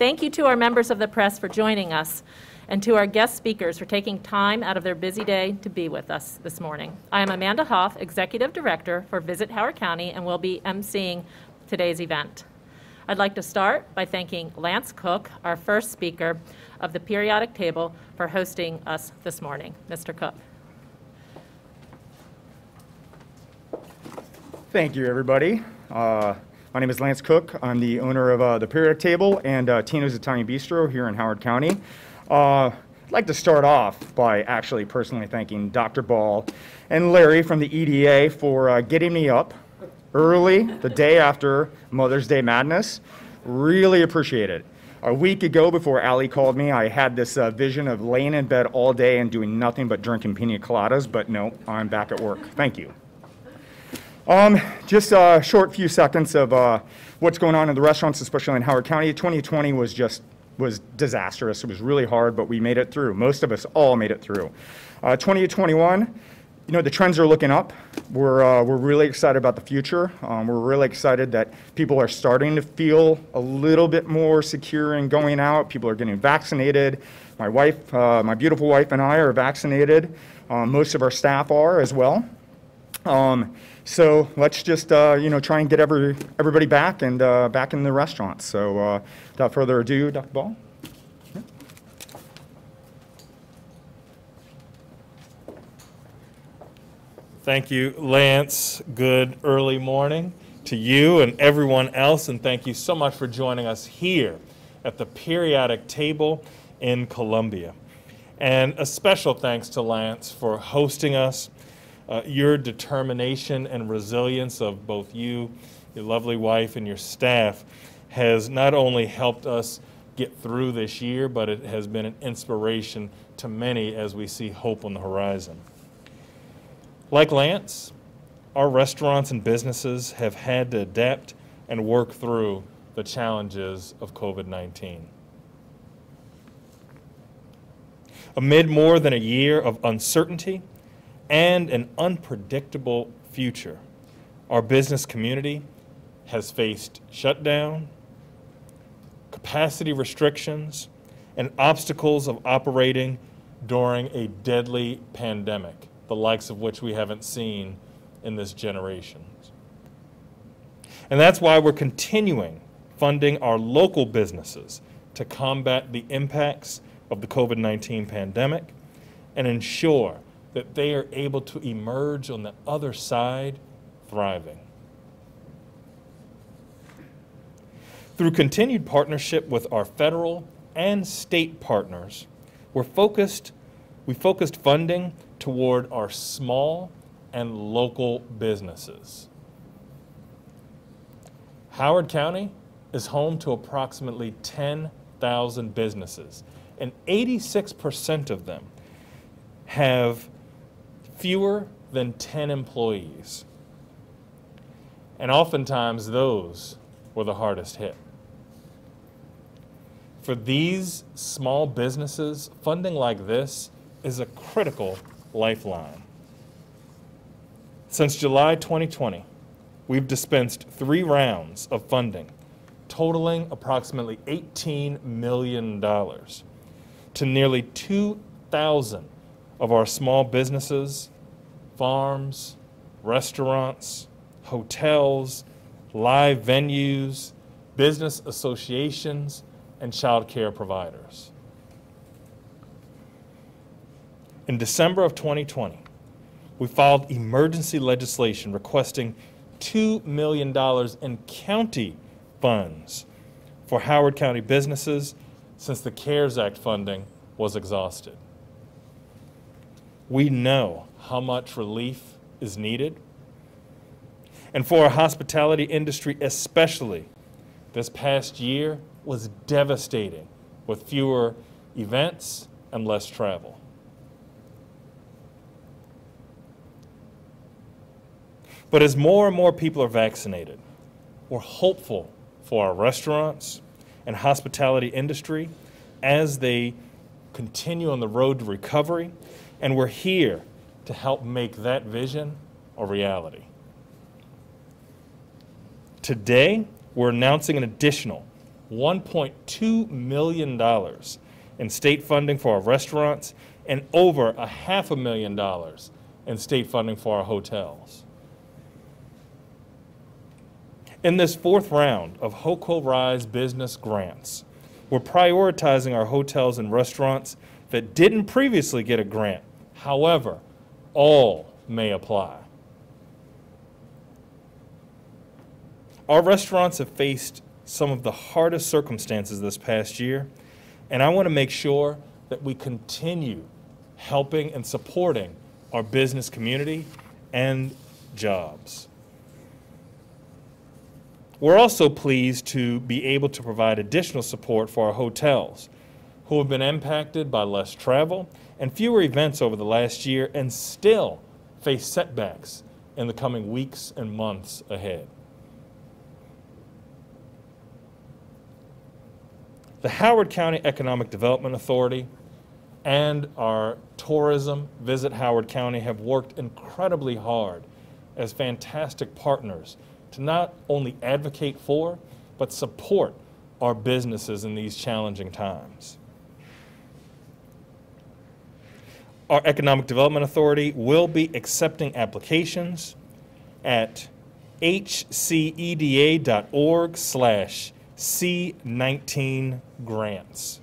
Thank you to our members of the press for joining us and to our guest speakers for taking time out of their busy day to be with us this morning. I am Amanda Hof, Executive Director for Visit Howard County, and will be emceeing today's event. I'd like to start by thanking Lance Cook, our first speaker of the periodic table, for hosting us this morning. Mr. Cook. Thank you, everybody. Uh, my name is Lance Cook. I'm the owner of uh, the Periodic Table and uh, Tino's Italian Bistro here in Howard County. Uh, I'd like to start off by actually personally thanking Dr. Ball and Larry from the EDA for uh, getting me up early the day after Mother's Day Madness. Really appreciate it. A week ago, before Allie called me, I had this uh, vision of laying in bed all day and doing nothing but drinking pina coladas, but no, I'm back at work. Thank you. Um, just a short few seconds of uh, what's going on in the restaurants, especially in Howard County. 2020 was just was disastrous. It was really hard, but we made it through. Most of us all made it through. Uh, 2021, you know, the trends are looking up. We're, uh, we're really excited about the future. Um, we're really excited that people are starting to feel a little bit more secure in going out. People are getting vaccinated. My wife, uh, my beautiful wife and I are vaccinated. Um, most of our staff are as well. Um, so let's just uh, you know try and get every everybody back and uh, back in the restaurants. So uh, without further ado, Dr. Ball. Thank you, Lance. Good early morning to you and everyone else, and thank you so much for joining us here at the periodic table in Columbia. And a special thanks to Lance for hosting us uh, your determination and resilience of both you, your lovely wife, and your staff has not only helped us get through this year, but it has been an inspiration to many as we see hope on the horizon. Like Lance, our restaurants and businesses have had to adapt and work through the challenges of COVID 19. Amid more than a year of uncertainty and an unpredictable future. Our business community has faced shutdown, capacity restrictions, and obstacles of operating during a deadly pandemic, the likes of which we haven't seen in this generation. And that's why we're continuing funding our local businesses to combat the impacts of the COVID 19 pandemic and ensure that they are able to emerge on the other side thriving. Through continued partnership with our federal and state partners, we're focused, we focused funding toward our small and local businesses. Howard County is home to approximately 10,000 businesses, and 86% of them have fewer than 10 employees. And oftentimes, those were the hardest hit. For these small businesses, funding like this is a critical lifeline. Since July 2020, we've dispensed three rounds of funding, totaling approximately $18 million to nearly 2,000 of our small businesses, farms, restaurants, hotels, live venues, business associations, and child care providers. In December of 2020, we filed emergency legislation requesting $2 million in county funds for Howard County businesses since the CARES Act funding was exhausted. We know how much relief is needed. And for our hospitality industry, especially, this past year was devastating with fewer events and less travel. But as more and more people are vaccinated, we're hopeful for our restaurants and hospitality industry as they continue on the road to recovery and we're here to help make that vision a reality. Today, we're announcing an additional $1.2 million in state funding for our restaurants and over a half a million dollars in state funding for our hotels. In this fourth round of HOCO Rise business grants, we're prioritizing our hotels and restaurants that didn't previously get a grant. However, all may apply. Our restaurants have faced some of the hardest circumstances this past year, and I want to make sure that we continue helping and supporting our business community and jobs. We're also pleased to be able to provide additional support for our hotels, who have been impacted by less travel and fewer events over the last year and still face setbacks in the coming weeks and months ahead. The Howard County Economic Development Authority and our tourism Visit Howard County have worked incredibly hard as fantastic partners to not only advocate for, but support our businesses in these challenging times. Our Economic Development Authority will be accepting applications at hceda.org slash C19 grants.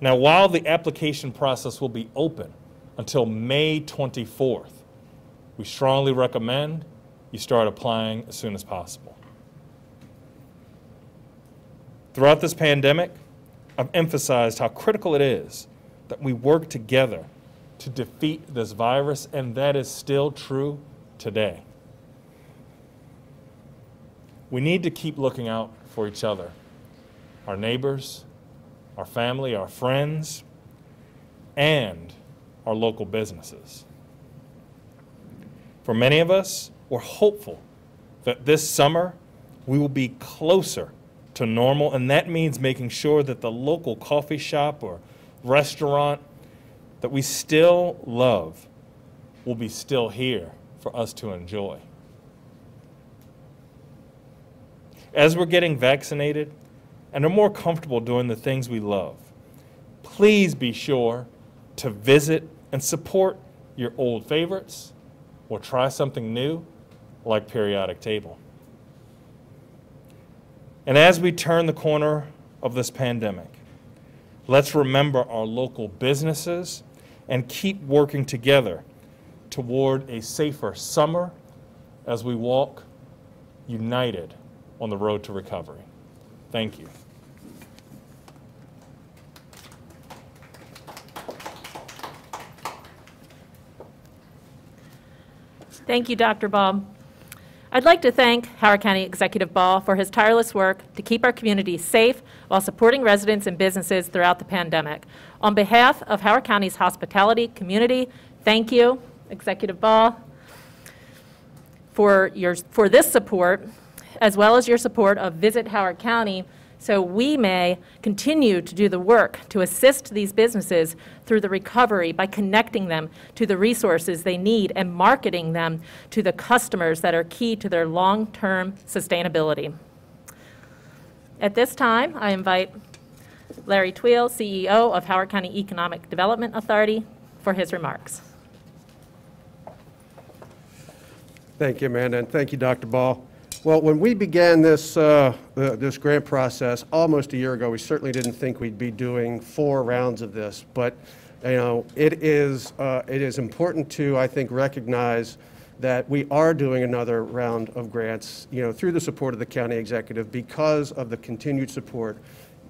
Now, while the application process will be open until May 24th, we strongly recommend you start applying as soon as possible. Throughout this pandemic, I've emphasized how critical it is that we work together to defeat this virus, and that is still true today. We need to keep looking out for each other, our neighbors, our family, our friends, and our local businesses. For many of us, we're hopeful that this summer we will be closer to normal, and that means making sure that the local coffee shop or restaurant that we still love will be still here for us to enjoy. As we're getting vaccinated and are more comfortable doing the things we love, please be sure to visit and support your old favorites or try something new like Periodic Table. And as we turn the corner of this pandemic, let's remember our local businesses and keep working together toward a safer summer as we walk united on the road to recovery. Thank you. Thank you, Dr. Ball. I'd like to thank Howard County Executive Ball for his tireless work to keep our community safe while supporting residents and businesses throughout the pandemic. On behalf of Howard County's hospitality community, thank you, Executive Ball, for, your, for this support as well as your support of Visit Howard County so we may continue to do the work to assist these businesses through the recovery by connecting them to the resources they need and marketing them to the customers that are key to their long-term sustainability. At this time, I invite Larry Twele, CEO of Howard County Economic Development Authority, for his remarks. Thank you, Amanda, and thank you, Dr. Ball. Well, when we began this, uh, this grant process almost a year ago, we certainly didn't think we'd be doing four rounds of this. But, you know, it is, uh, it is important to, I think, recognize that we are doing another round of grants, you know, through the support of the county executive because of the continued support.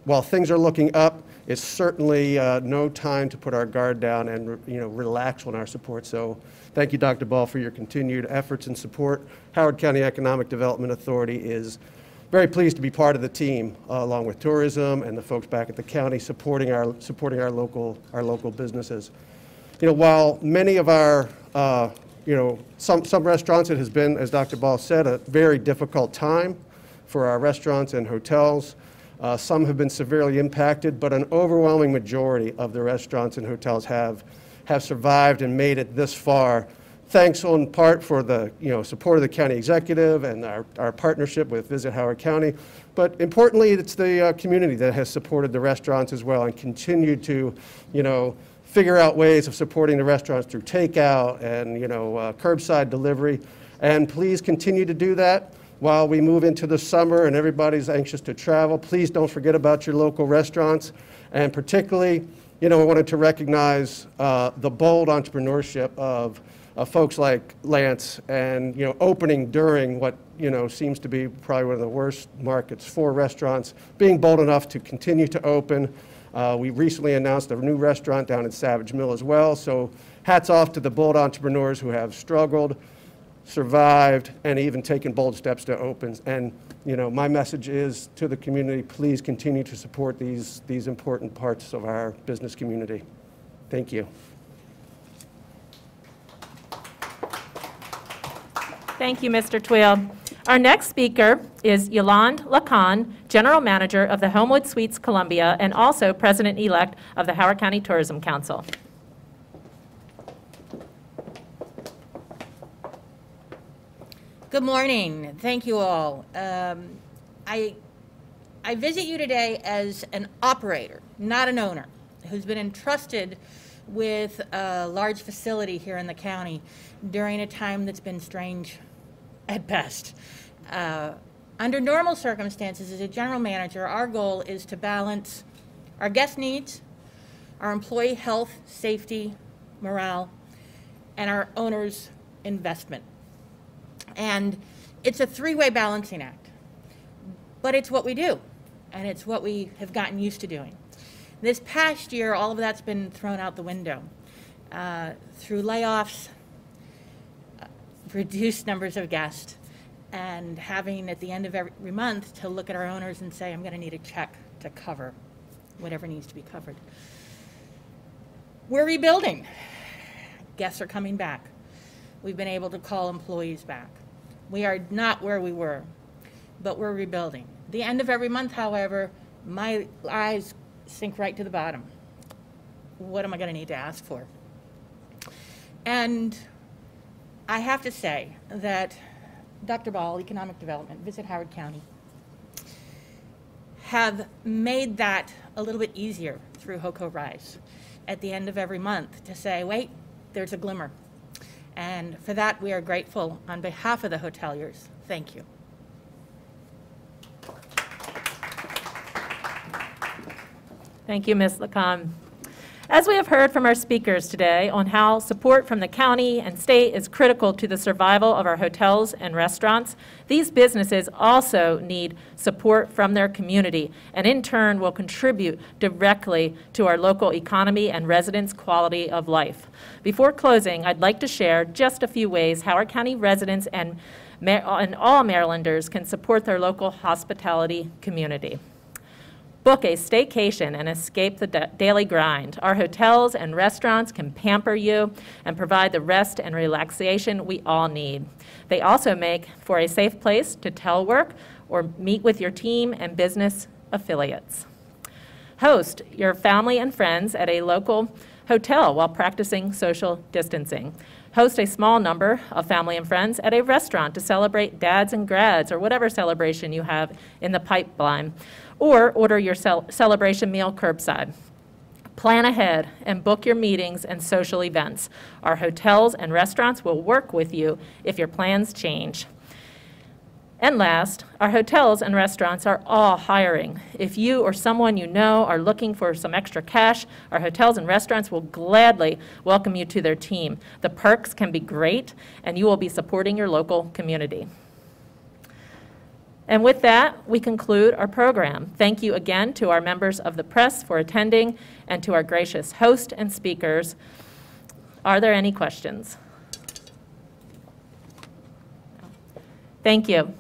While things are looking up, it's certainly uh, no time to put our guard down and, you know, relax on our support. So Thank you, Dr. Ball, for your continued efforts and support. Howard County Economic Development Authority is very pleased to be part of the team, uh, along with tourism and the folks back at the county supporting our supporting our local our local businesses. You know, while many of our uh, you know some some restaurants, it has been, as Dr. Ball said, a very difficult time for our restaurants and hotels. Uh, some have been severely impacted, but an overwhelming majority of the restaurants and hotels have have survived and made it this far thanks on part for the, you know, support of the county executive and our, our partnership with Visit Howard County. But importantly, it's the uh, community that has supported the restaurants as well and continued to, you know, figure out ways of supporting the restaurants through takeout and, you know, uh, curbside delivery. And please continue to do that while we move into the summer and everybody's anxious to travel. Please don't forget about your local restaurants. And particularly, you know, I wanted to recognize uh, the bold entrepreneurship of uh, folks like Lance and, you know, opening during what, you know, seems to be probably one of the worst markets for restaurants, being bold enough to continue to open. Uh, we recently announced a new restaurant down in Savage Mill as well. So hats off to the bold entrepreneurs who have struggled, survived, and even taken bold steps to open. And, you know, my message is to the community, please continue to support these, these important parts of our business community. Thank you. Thank you, Mr. Twele. Our next speaker is Yolande Lacan, General Manager of the Homewood Suites Columbia and also President-elect of the Howard County Tourism Council. Good morning. Thank you all. Um, I, I visit you today as an operator, not an owner, who's been entrusted with a large facility here in the county during a time that's been strange at best. Uh, under normal circumstances, as a general manager, our goal is to balance our guest needs, our employee health, safety, morale, and our owner's investment. And it's a three-way balancing act. But it's what we do, and it's what we have gotten used to doing. This past year, all of that's been thrown out the window uh, through layoffs, uh, reduced numbers of guests, and having at the end of every month to look at our owners and say, I'm going to need a check to cover whatever needs to be covered. We're rebuilding. Guests are coming back. We've been able to call employees back. We are not where we were, but we're rebuilding. The end of every month, however, my eyes sink right to the bottom. What am I going to need to ask for? And I have to say that Dr. Ball, Economic Development, Visit Howard County, have made that a little bit easier through HOCO Rise at the end of every month to say, wait, there's a glimmer. And for that, we are grateful on behalf of the hoteliers. Thank you. Thank you, Ms. Lacan. As we have heard from our speakers today on how support from the county and state is critical to the survival of our hotels and restaurants, these businesses also need support from their community and in turn will contribute directly to our local economy and residents' quality of life. Before closing, I'd like to share just a few ways Howard County residents and, and all Marylanders can support their local hospitality community. Book a staycation and escape the daily grind. Our hotels and restaurants can pamper you and provide the rest and relaxation we all need. They also make for a safe place to telework or meet with your team and business affiliates. Host your family and friends at a local hotel while practicing social distancing. Host a small number of family and friends at a restaurant to celebrate dads and grads or whatever celebration you have in the pipeline or order your cel celebration meal curbside. Plan ahead and book your meetings and social events. Our hotels and restaurants will work with you if your plans change. And last, our hotels and restaurants are all hiring. If you or someone you know are looking for some extra cash, our hotels and restaurants will gladly welcome you to their team. The perks can be great, and you will be supporting your local community. And with that, we conclude our program. Thank you again to our members of the press for attending and to our gracious host and speakers. Are there any questions? Thank you.